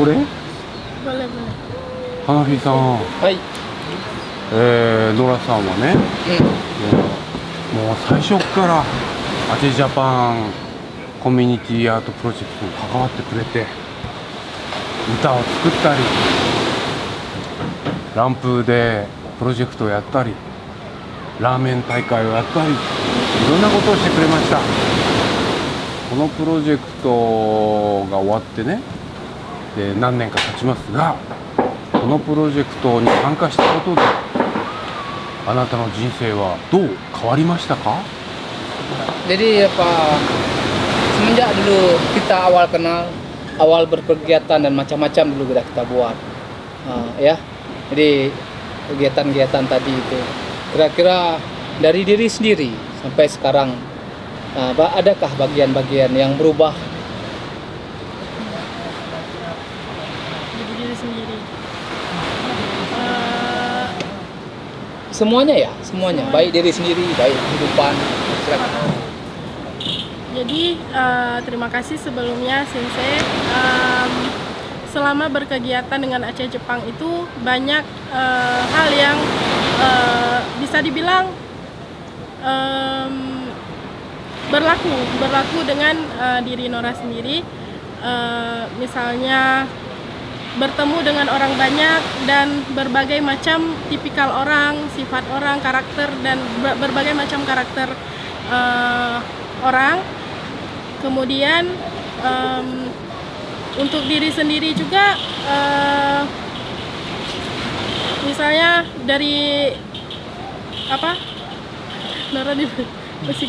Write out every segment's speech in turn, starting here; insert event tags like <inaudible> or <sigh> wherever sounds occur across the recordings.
俺？花火さん、はい、えー、ノラさんはね。うもう最初からアジェジャパンコミュニティアートプロジェクトに関わってくれて歌を作ったりランプでプロジェクトをやったりラーメン大会をやったりいろんなことをしてくれましたこのプロジェクトが終わってねで何年か経ちますがこのプロジェクトに参加したことであなたの人生はどう変わりましたか Jadi apa semenjak dulu kita awal kenal, awal berkegiatan dan macam-macam dulu sudah kita buat, Ah, ya. Jadi kegiatan-kegiatan tadi itu, kira-kira dari diri sendiri sampai sekarang, ba- adakah bagian-bagian yang berubah? Jadi diri sendiri. Eh, Semuanya ya, semuanya, Semuanya. baik diri sendiri, baik kehidupan. Silakan. Jadi eh, terima kasih sebelumnya Sensei. Em, selama berkegiatan dengan Aceh Jepang itu banyak eh, hal yang eh, bisa dibilang em, berlaku berlaku dengan eh, diri Nora sendiri. Eh, misalnya bertemu dengan orang banyak dan berbagai macam tipikal orang, sifat orang, karakter dan ber- berbagai macam karakter eh, orang. Kemudian em, untuk diri sendiri juga eh, misalnya dari apa? Nora di <laughs> masih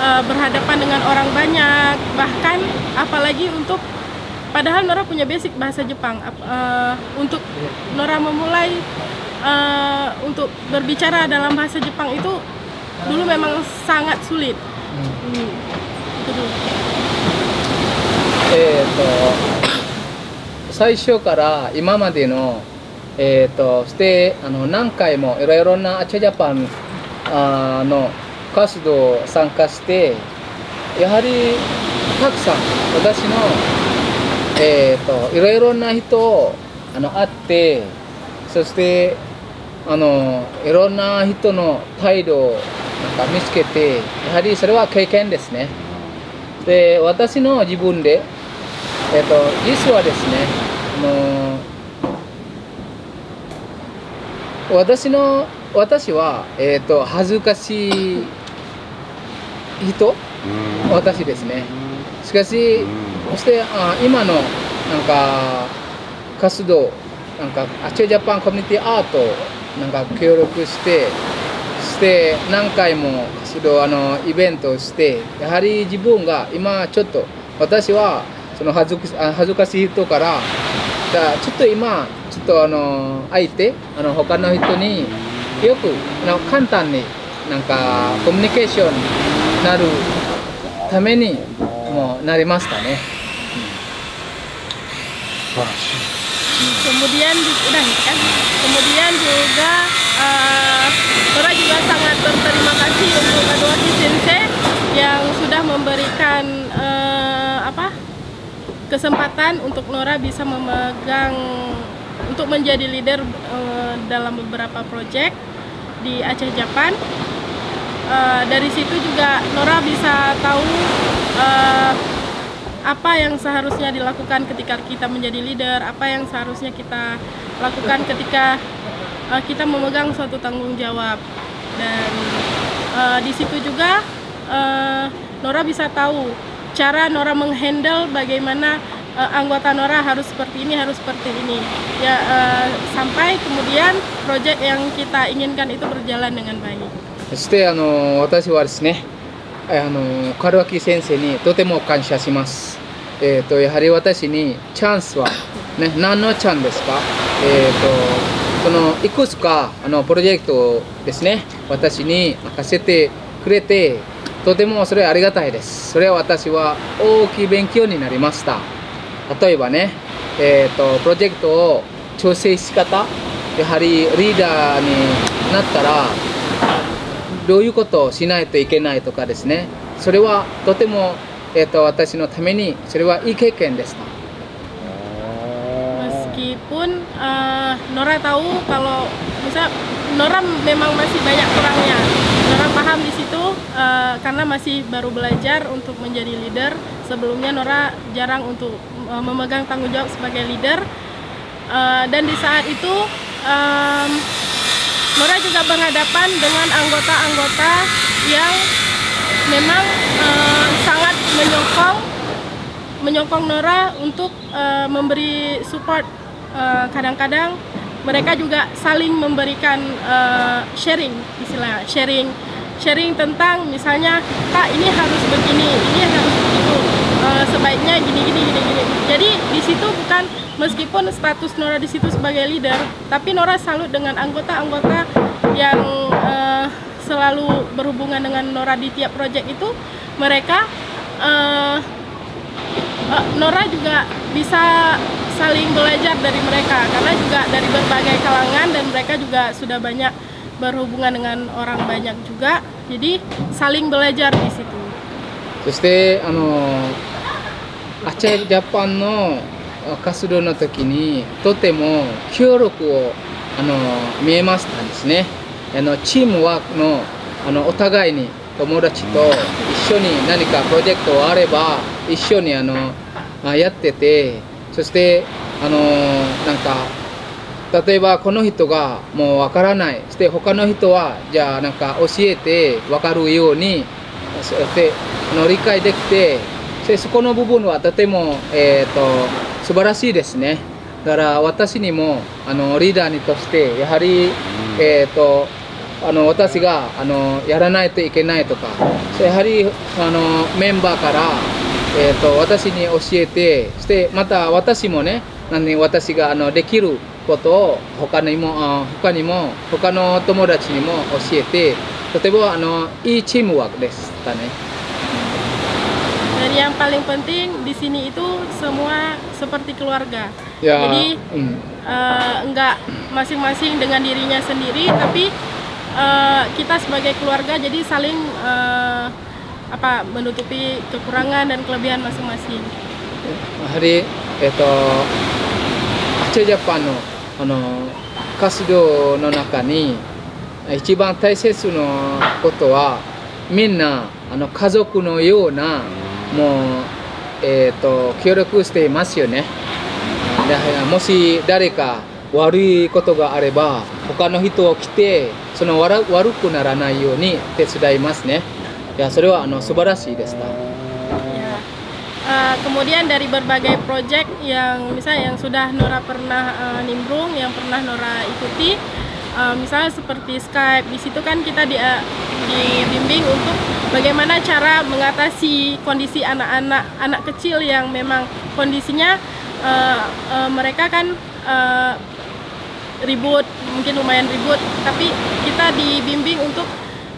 eh, berhadapan dengan orang banyak bahkan apalagi untuk padahal Nora punya basic bahasa Jepang Ap- eh, untuk Nora memulai eh, untuk berbicara dalam bahasa Jepang itu dulu memang sangat sulit Hmm. Itu dulu. えっ、と最初から今までのえっ、としてあの何回もいろいろなアチェジャパンあーの 活動参加してやはりたくさん私のえっ、といろいろな人をあの会ってそしてあのいろんな人の態度をなんか見つけてやはりそれは経験ですね。で私の自分で、えっと実はですねあの私の私は、えっと恥ずかしい人？私ですね。しかしそしてあ今のなんか活動なんかアチェジャパンコミュニティアートなんか協力してして何回も活動あのイベントをしてやはり自分が今ちょっと私はその恥ずかあ恥ずかしい人からだちょっと今ちょっとあの相手あの他の人によくあの簡単になんかコミュニケーションなるためにもうなりましたね。素晴らしい kemudian ju- udah gitu kan kemudian juga eh Nora juga sangat berterima kasih untuk Kadoaki Sensei yang sudah memberikan eh, apa kesempatan untuk Nora bisa memegang untuk menjadi leader eh, dalam beberapa proyek di Aceh Japan Eh, dari situ juga Nora bisa tahu eh, apa yang seharusnya dilakukan ketika kita menjadi leader, apa yang seharusnya kita lakukan ketika eh, kita memegang suatu tanggung jawab dan eh, di situ juga eh, Nora bisa tahu cara Nora menghandle bagaimana anggota Nora harus seperti ini harus seperti ini ya eh, sampai kemudian proyek yang kita inginkan itu berjalan dengan baik. そしてあの私はですねあの門脇先生にとても感謝します。えー、とやはり私にチャンスはね、何のちゃんですか？えっ、と、その、いくつか、あの、プロジェクトですね、私に任せてくれて、とてもそれありがたいです。それは私は大きい勉強になりました。例えばね、えっ、と、プロジェクトを調整し方、やはりリーダーになったら、どういうことをしないといけないとかですね、それはとても、えっ、と、私のために、それはいい経験でした。 meskipun eh, Nora tahu kalau misal Nora memang masih banyak kurangnya Nora paham di situ eh, karena masih baru belajar untuk menjadi leader sebelumnya Nora jarang untuk eh, memegang tanggung jawab sebagai leader Eh, dan di saat itu em, Nora juga berhadapan dengan anggota-anggota yang memang eh, sangat menyokong menyokong Nora untuk eh, memberi support Eh, kadang-kadang mereka juga saling memberikan eh, sharing istilah sharing sharing tentang misalnya kak ini harus begini ini harus begitu Eh, sebaiknya gini gini gini gini. Jadi di situ bukan meskipun status Nora di situ sebagai leader tapi Nora salut dengan anggota-anggota yang eh, selalu berhubungan dengan Nora di tiap project itu mereka eh, Eh, Nora juga bisa saling belajar dari mereka karena juga dari berbagai kalangan dan mereka juga sudah banyak berhubungan dengan orang banyak juga jadi saling belajar di situ そしてあのアチェジャパンのあ 活動の時にとても協力をあの見えましたんですね。あのチームワークのあのお互いに友達と一緒に何かプロジェクトがあれば一緒にあのあやっててそしてあのなんか例えばこの人がもうわからない。そして他の人はじゃあなんか教えてわかるようにそうやってあの理解できてでそこの部分はとても、えー、と素晴らしいですねだから私にもあのリーダーにとしてやはり、えー、とあの私があのやらないといけないとかやはりあのメンバーから、えー、と私に教えてそしてまた私もねなんで私があのできることを他にもあ他にも他の友達にも教えてとてもあのいいチームワークでしたね。dan yang paling penting di sini itu semua seperti keluarga Ya, jadi hmm. eh, enggak masing-masing dengan dirinya sendiri tapi eh, kita sebagai keluarga jadi saling eh, apa menutupi kekurangan dan kelebihan masing-masing やはり、えっと、アチェジャパンのあの活動の中に一番大切なことはみんなあの家族のような もう、えっと協力していますよねだからもし誰か悪いことがあれば他の人を来てその悪悪くならないように手伝いますねいやそれはあの素晴らしいでした Ya. Eh, kemudian dari berbagai project yang misalnya yang sudah Nora pernah eh, nimbrung, yang pernah Nora ikuti, eh, misalnya seperti Skype, di situ kan kita di, eh, dibimbing untuk bagaimana cara mengatasi kondisi anak-anak anak kecil yang memang kondisinya eh, eh, mereka kan eh, ribut, mungkin lumayan ribut, tapi kita dibimbing untuk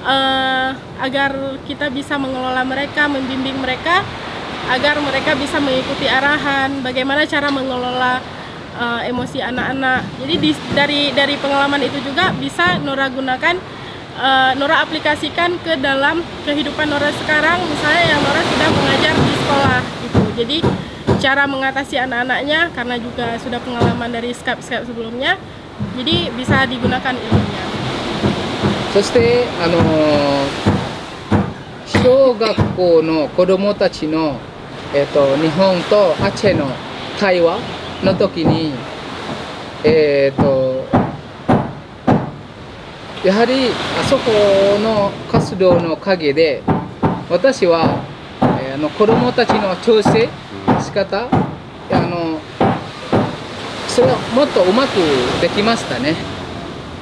eh, agar kita bisa mengelola mereka, membimbing mereka agar mereka bisa mengikuti arahan, bagaimana cara mengelola eh, emosi anak-anak. Jadi di- dari dari pengalaman itu juga bisa Nora gunakan, eh, Nora aplikasikan ke dalam kehidupan Nora sekarang, misalnya yang Nora sudah mengajar di sekolah gitu. Jadi cara mengatasi anak-anaknya karena juga sudah pengalaman dari Skype Skype sebelumnya, jadi bisa digunakan ilmunya. そして、あのー小学校の子どもたちの、えっと日本とアチェの対話の時に、えっと やはりあそこの活動の陰で私は、えーあの子どもたちの調整仕方あのそれをもっとうまくできましたね。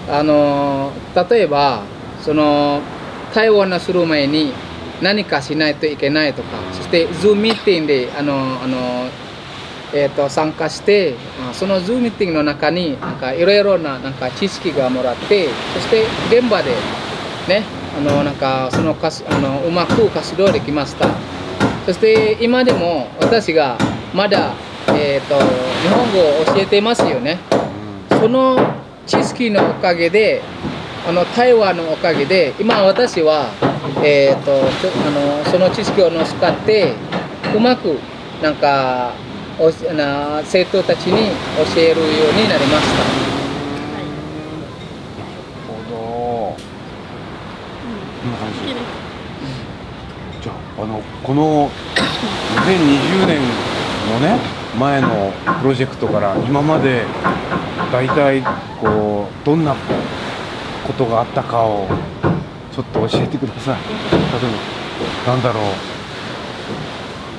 あの例えばその対話をする前に何かしないといけないとかそして Zoom ミーティングであのあのえー、と参加してその Zoom ミーティングの中になんかいろいろななんか知識がもらってそして現場でねあのなんかそのかすあのうまく活動できました。そして今でも私がまだ、えー、と日本語を教えていますよね。その知識のおかげであの対話のおかげで今私は、えー、とあのその知識を使ってうまくなんかな生徒たちに教えるようになりました。なるほど。こんな感じ。じゃああのこの2020年のね前のプロジェクトから今まで大体こうどんなことがあったかをちょっと教えてください。例えばなんだろう。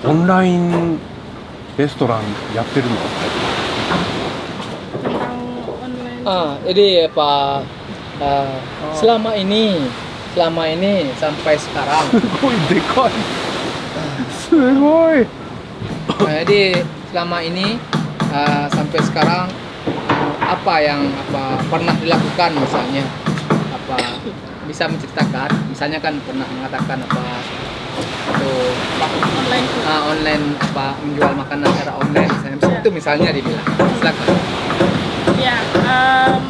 オンラインレストランやってるの tentang online Ah, jadi apa ah, selama ini selama ini sampai sekarang <laughs> すごいでかいすごい Nah, jadi selama ini uh, sampai sekarang uh, apa yang apa pernah dilakukan misalnya apa bisa menceritakan misalnya kan pernah mengatakan apa itu apa, online uh, online apa menjual makanan secara online misalnya. Itu misalnya dibilang. Silakan. Ya, em,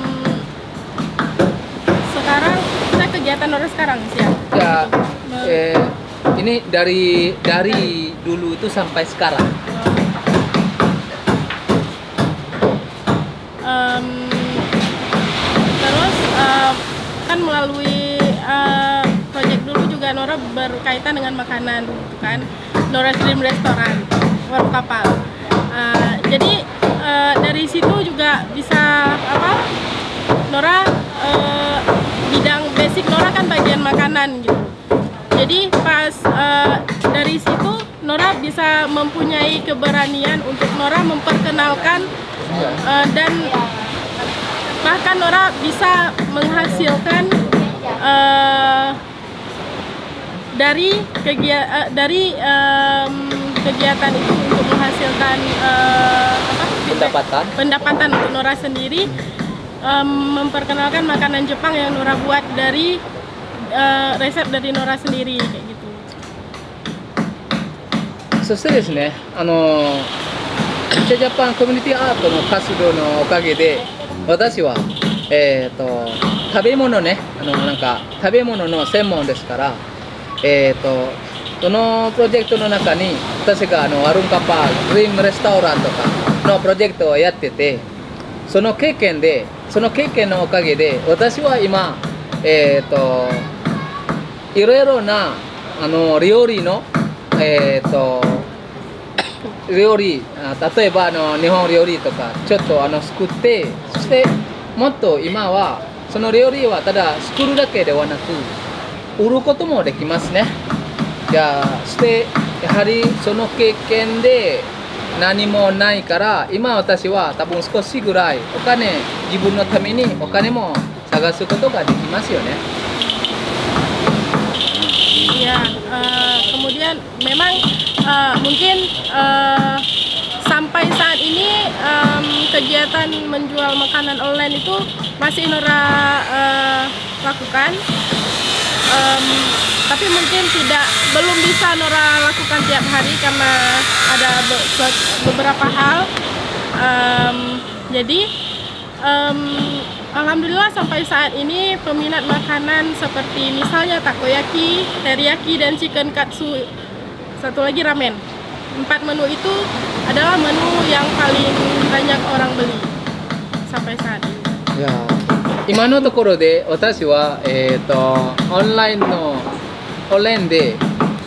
sekarang kita kegiatan orang sekarang sih ya. ya eh, ini dari dari dulu itu sampai sekarang. Terus em, kan melalui Nora berkaitan dengan makanan gitu kan. Nora Dream Restoran warung kapal. Eh, jadi eh, dari situ juga bisa apa Nora eh, bidang basic Nora kan bagian makanan gitu. Jadi pas eh, dari situ Nora bisa mempunyai keberanian untuk Nora memperkenalkan eh, dan bahkan Nora bisa menghasilkan eh, dari kegiatan dari em, kegiatan itu untuk menghasilkan eh, apa pendapatan pendapatan untuk Nora sendiri em, memperkenalkan makanan Jepang yang Nora buat dari eh, resep dari Nora sendiri kayak gitu. そしてですね、あのジャジャパンコミュニティアートの活動のおかげで、私は、えー、と食べ物ねあの、なんか食べ物の専門ですから、 えー、とそのプロジェクトの中に、私があのワルンカパー、ドリームレストランとかのプロジェクトをやってて、その経験で、その経験のおかげで、私は今、えー、といろいろなあの料理の、えー、と料理例えばあの日本料理とかちょっとあの作ってそしてもっと今はその料理はただ作るだけではなく売ることもできますねじゃあしてやはりその経験で何もないから今私は多分少しぐらいお金自分のためにお金も探すことができますよね Iya, eh, kemudian memang eh, mungkin eh, sampai saat ini em, kegiatan menjual makanan online itu masih Nora eh, lakukan, Em, tapi mungkin tidak belum bisa Nora lakukan tiap hari karena ada be- be- beberapa hal. Em, jadi em, Alhamdulillah sampai saat ini peminat makanan seperti misalnya takoyaki, teriyaki dan chicken katsu, satu lagi ramen. Empat menu itu adalah menu yang paling banyak orang beli sampai saat ini. いや今のところで私は、えー、とオンラインのオンラインで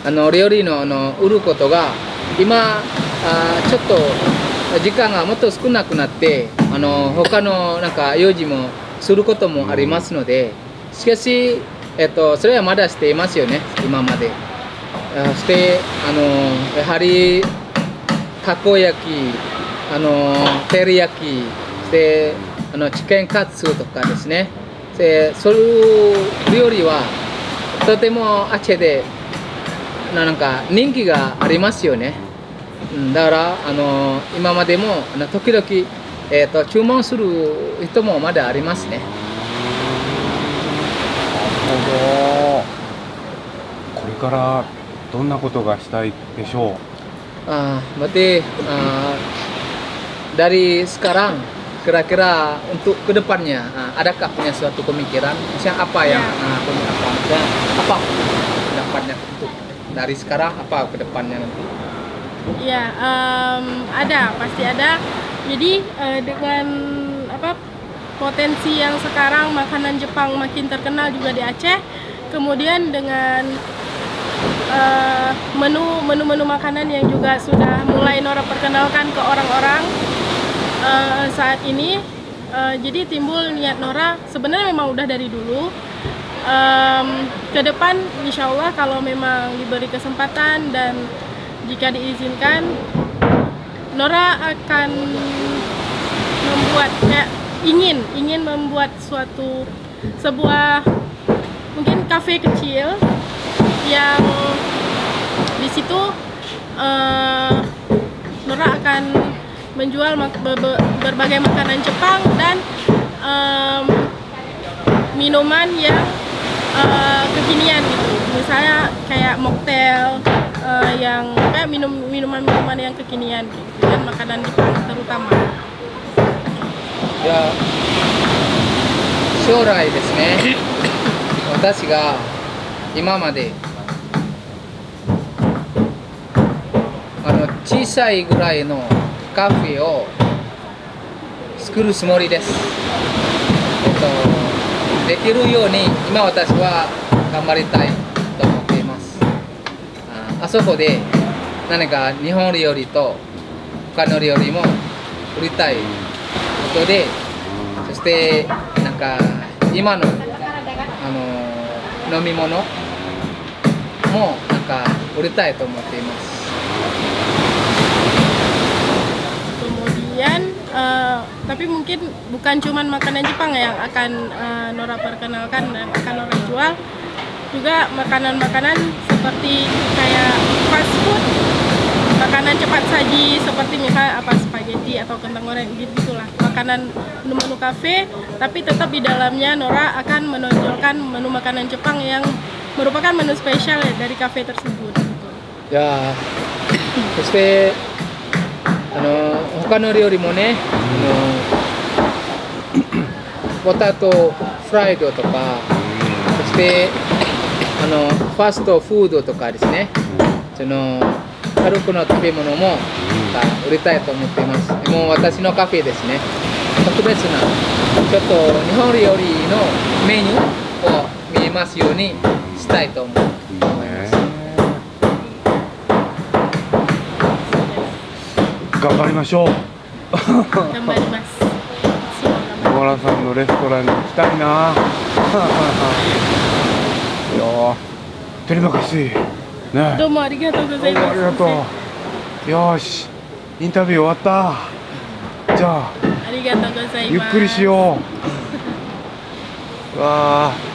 あの料理のあの売ることが今あちょっと時間がもっと少なくなってあの他のなんか用事もすることもありますのでしかし、えっとそれはまだしていますよね今まで。そしてあのやはりたこ焼きあの照り焼きそしてあのチキンカツとかですね。でそういう料理はとてもあっちでななんか人気がありますよね。うんだからあの今までもあの時々、えー、と注文する人もまだありますね。なるほど。これからどんなことがしたいでしょう？Ah, berarti ah, dari sekarang kira-kira untuk ke depannya ah, adakah punya suatu pemikiran? Misalnya apa yang Ya. punya apa? Apa pendapatnya untuk dari sekarang apa ke depannya nanti? Ya, em, ada, pasti ada. Jadi eh, dengan apa potensi yang sekarang makanan Jepang makin terkenal juga di Aceh, kemudian dengan eh, menu menu-menu makanan yang juga sudah mulai Nora perkenalkan ke orang-orang eh, saat ini, eh, jadi timbul niat Nora sebenarnya memang udah dari dulu. Em, ke depan, insya Allah kalau memang diberi kesempatan dan jika diizinkan, Nora akan membuat kayak ingin ingin membuat suatu sebuah mungkin kafe kecil yang di situ eh, Nora akan menjual mak- be- be- berbagai makanan Jepang dan em, minuman yang eh, kekinian gitu misalnya kayak mocktail eh, yang kayak minum minuman-minuman yang kekinian gitu dan makanan Jepang terutama いや将来ですね私が今まであの小さいぐらいの カフェを作るつもりです、えっと、できるように今私は頑張りたいと思っています。ああそこで何か日本料理と他の料理も売りたいことでそしてなんか今のあの飲み物もなんか売りたいと思っています。tapi mungkin bukan cuman makanan Jepang yang akan eh, Nora perkenalkan dan akan Nora jual, juga makanan-makanan seperti kayak fast food, makanan cepat saji seperti misalnya apa spaghetti atau kentang goreng gitu gitulah, makanan menu-menu kafe, tapi tetap di dalamnya Nora akan menonjolkan menu makanan Jepang yang merupakan menu spesial ya dari kafe tersebut. いやーそしてあの他の料理もねあの ポタトフライドとかそしてあのファストフードとかですね。その軽くの食べ物も売りたいと思っています。もう私のカフェですね。特別なちょっと日本料理のメニューを見えますようにしたいと思います。頑張りましょう。Gambar mas. Semoga 小原さんのレストランに行きたいな。<laughs> いやーテレマカシね。どうもありがとうございます。ありがとう。よーしインタビュー終わった。じゃあありがとうございます。ゆっくりしよう。<laughs> うわー